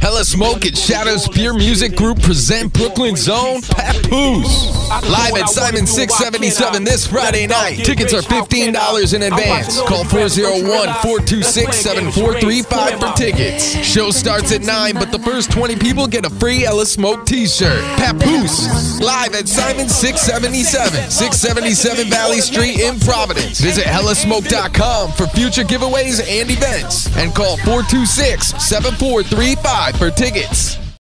Hella Smoke and Shadows Pure Music Group present Brooklyn Zone Papoose. Live at Simon 677 this Friday night. Tickets are $15 in advance. Call 401-426-7435 for tickets. Show starts at 9, but the first 20 people get a free Hella Smoke t-shirt. Papoose. Live at Simon 677, 677 Valley Street in Providence. Visit hellasmoke.com for future giveaways and events. And call 426-7435 for tickets.